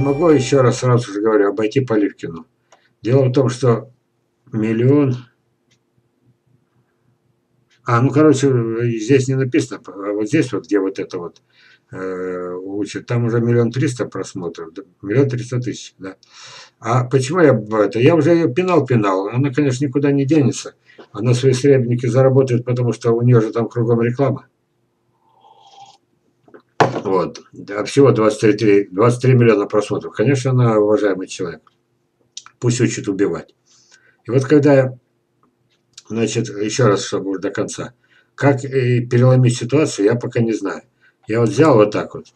могу еще раз сразу же говорю, обойти Поливкину. Дело в том, что миллион... А, ну, короче, здесь не написано, а вот здесь вот, где вот это вот э, учат, там уже миллион триста просмотров, миллион триста тысяч, да. А почему я это? Я уже ее пинал-пинал, она, конечно, никуда не денется. Она свои сребники заработает, потому что у нее же там кругом реклама. Вот. Всего 23, 23 миллиона просмотров. Конечно, она уважаемый человек. Пусть учит убивать. И вот когда, значит, еще раз, чтобы до конца, как переломить ситуацию, я пока не знаю. Я вот взял вот так вот.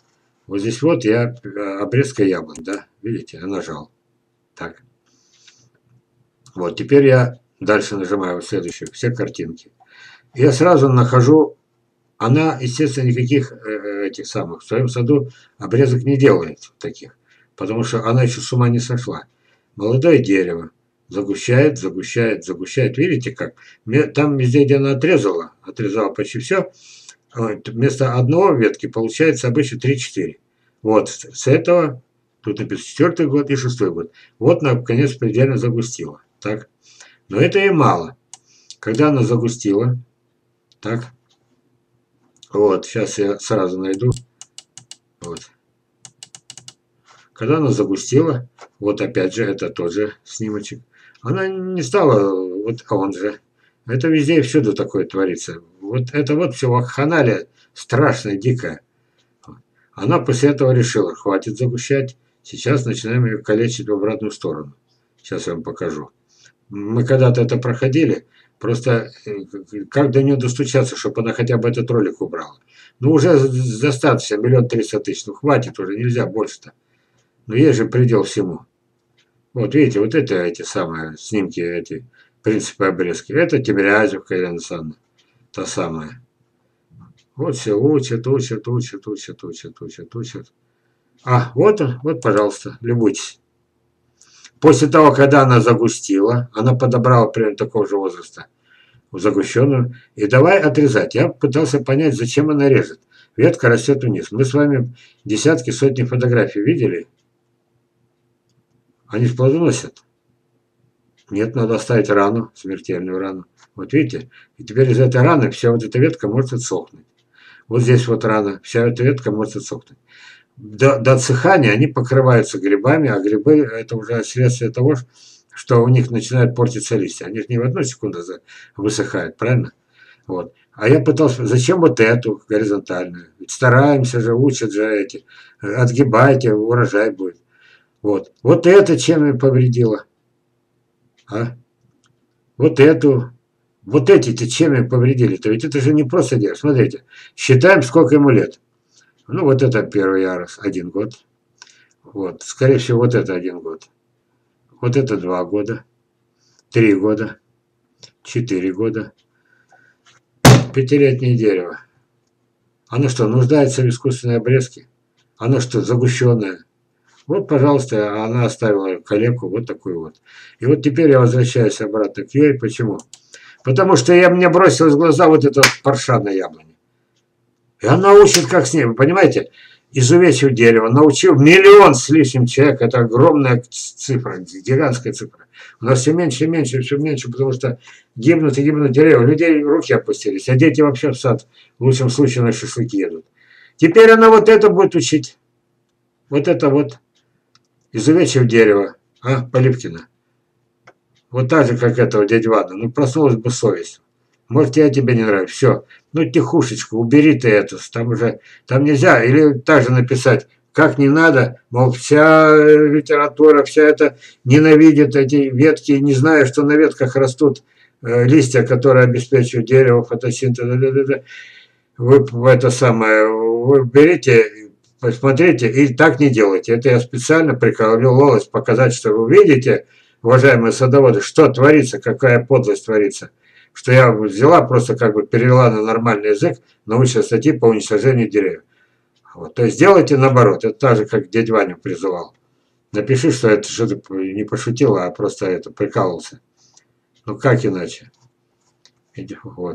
Вот здесь вот я э, обрезка яблонь, да, видите, я нажал. Так. Вот, теперь я дальше нажимаю следующую, все картинки. Я сразу нахожу, она, естественно, никаких э, этих самых, в своем саду обрезок не делает таких, потому что она еще с ума не сошла. Молодое дерево, загущает, загущает, загущает. Видите как? Там везде, где она отрезала, отрезала почти все, вместо одного ветки получается обычно 3-4. Вот с этого, тут написано четвертый год и шестой год. Вот наконец предельно загустила. Так. Но это и мало. Когда она загустила, так, вот, сейчас я сразу найду, вот. Когда она загустила, вот опять же, это тоже снимочек, она не стала, вот он же, это везде и всюду такое творится. Вот это вот все вакханалия страшная, дикая. Она после этого решила, хватит загущать, сейчас начинаем ее калечить в обратную сторону. Сейчас я вам покажу. Мы когда-то это проходили, просто э, как до нее достучаться, чтобы она хотя бы этот ролик убрала. Ну уже достаточно, миллион триста тысяч, ну хватит уже, нельзя больше-то. Но есть же предел всему. Вот видите, вот это эти самые снимки, эти принципы обрезки. Это Тимирязевка Елена Александровна, та самая. Вот все учат, учат, учат, учат, учат, учат, учат. А, вот, вот, пожалуйста, любуйтесь. После того, когда она загустила, она подобрала примерно такого же возраста, загущенную, и давай отрезать. Я пытался понять, зачем она режет. Ветка растет вниз. Мы с вами десятки, сотни фотографий видели. Они плодоносят. Нет, надо оставить рану, смертельную рану. Вот видите? И теперь из этой раны вся вот эта ветка может отсохнуть. Вот здесь вот рана, вся эта ветка может отсохнуть до, до отсыхания они покрываются грибами, а грибы это уже следствие того, что у них начинают портиться листья. Они же не в одну секунду высыхают, правильно? Вот. А я пытался, зачем вот эту горизонтальную? Ведь стараемся же, учат же эти. Отгибайте, урожай будет. Вот. Вот это чем и повредило? А? Вот эту. Вот эти-то чем и повредили-то? Ведь это же не просто дерево. Смотрите, считаем, сколько ему лет. Ну, вот это первый ярус, один год. Вот, скорее всего, вот это один год. Вот это два года, три года, четыре года. Пятилетнее дерево. Оно что, нуждается в искусственной обрезке? Оно что, загущенное? Вот, пожалуйста, она оставила калеку вот такую вот. И вот теперь я возвращаюсь обратно к ей. Почему? Потому что я, мне бросилось в глаза вот эта парша на яблоне. И он научит, как с ним, понимаете, изувечив дерево, научил миллион с лишним человек, это огромная цифра, гигантская цифра. У нас все меньше и меньше, все меньше, потому что гибнут и гибнут деревья, людей руки опустились, а дети вообще в сад в лучшем случае на шашлыки едут. Теперь она вот это будет учить. Вот это вот, изувечив дерево, а, Полипкина. Вот так же, как этого дядя Вада. Ну, проснулась бы совесть. Может, я тебе не нравлюсь. Все. Ну, тихушечку, убери ты это. Там уже, там нельзя. Или также написать, как не надо, мол, вся литература, вся это ненавидит эти ветки, не зная, что на ветках растут э, листья, которые обеспечивают дерево, фотосинтез. Вы это самое, вы берите, посмотрите и так не делайте. Это я специально приколол волость показать, что вы видите, уважаемые садоводы, что творится, какая подлость творится что я взяла, просто как бы перевела на нормальный язык научной статьи по уничтожению деревьев. Вот. То есть делайте наоборот. Это так же, как дядь Ваня призывал. Напиши, что это что-то не пошутил, а просто это прикалывался. Ну как иначе? Вот.